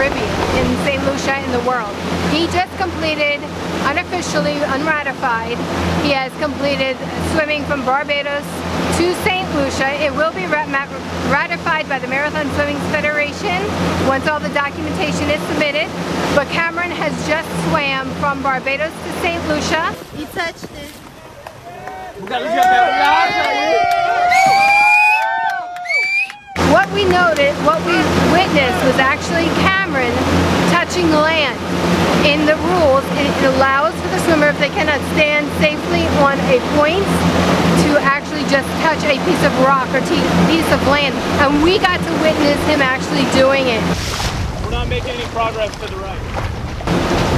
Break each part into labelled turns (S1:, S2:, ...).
S1: Caribbean, in St. Lucia, in the world. He just completed, unofficially, unratified, he has completed swimming from Barbados to St. Lucia. It will be ratified by the Marathon Swimming Federation once all the documentation is submitted. But Cameron has just swam from Barbados to St. Lucia.
S2: He touched it.
S1: What we noted, what we witnessed was actually touching land. In the rules, it allows for the swimmer, if they cannot stand safely on a point, to actually just touch a piece of rock or piece of land. And we got to witness him actually doing it.
S3: We're not making any progress to the right.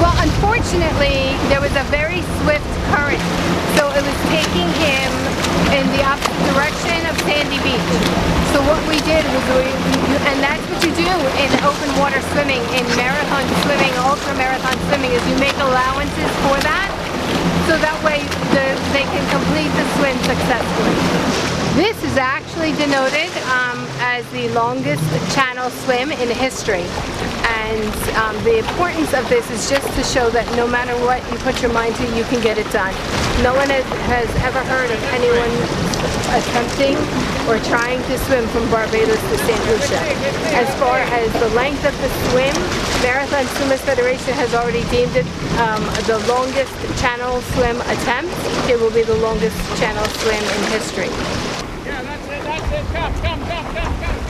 S1: Well, unfortunately, there was a very swift current, so it was taking him in the opposite direction of Sandy Beach. So what we did was we, and that's what you do in open water swimming, in marathon swimming, ultra marathon swimming, is you make allowances for that, so that way the, they can complete the swim successfully. This is actually denoted um, as the longest channel swim in history. And um, the importance of this is just to show that no matter what you put your mind to, you can get it done. No one has, has ever heard of anyone attempting or trying to swim from Barbados to St. Lucia. As far as the length of the swim, Marathon Swimmers Federation has already deemed it um, the longest channel swim attempt. It will be the longest channel swim in history.
S3: Yeah, that's it, that's it. Come, come, come.